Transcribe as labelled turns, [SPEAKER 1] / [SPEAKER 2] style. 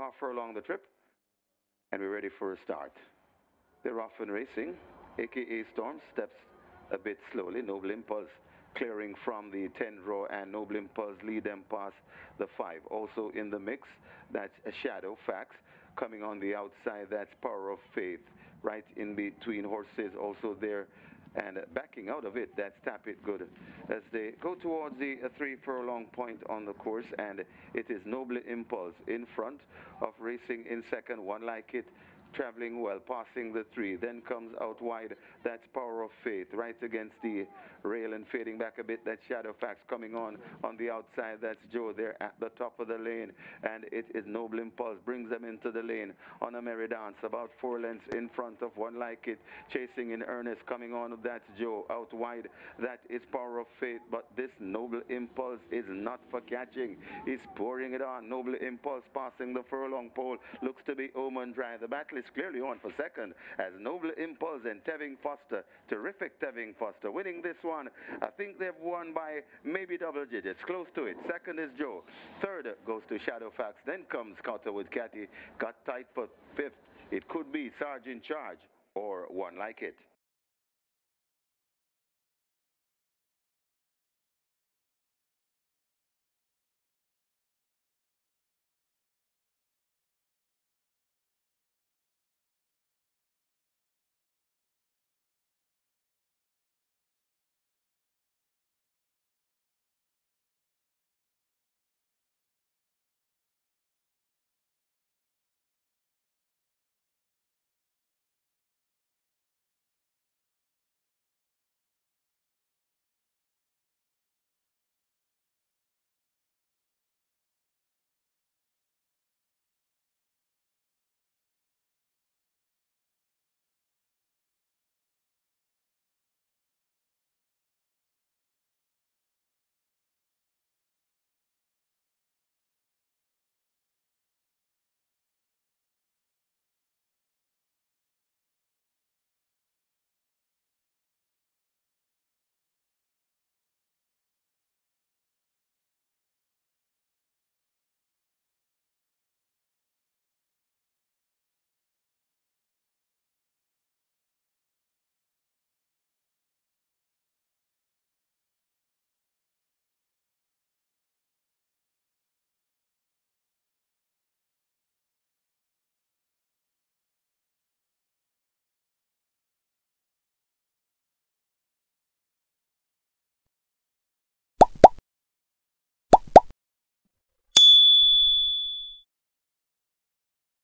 [SPEAKER 1] half furlong the trip, and we're ready for a start. They're off and racing. AKA Storm steps a bit slowly. Noble Impulse clearing from the 10 row, and Noble Impulse lead them past the 5. Also in the mix, that's a Shadow Fax coming on the outside. That's Power of Faith right in between horses. Also there and backing out of it, that's Tap It Good. As they go towards the three furlong point on the course, and it is Noble Impulse in front of racing in second, one like it traveling well, passing the three, then comes out wide. That's Power of Faith, right against the rail and fading back a bit. That's Shadow coming on on the outside. That's Joe there at the top of the lane, and it is Noble Impulse brings them into the lane on a merry dance, about four lengths in front of one like it, chasing in earnest, coming on. That's Joe out wide. That is Power of Faith, but this Noble Impulse is not for catching. He's pouring it on. Noble Impulse passing the furlong pole looks to be Omen Dry. The battle is clearly on for second as Noble Impulse and Tevin Foster, terrific Tevin Foster, winning this one. I think they've won by maybe double digits, close to it. Second is Joe. Third goes to Shadow Fax. Then comes Carter with Catty. Got tight for fifth. It could be Sergeant Charge or one like it.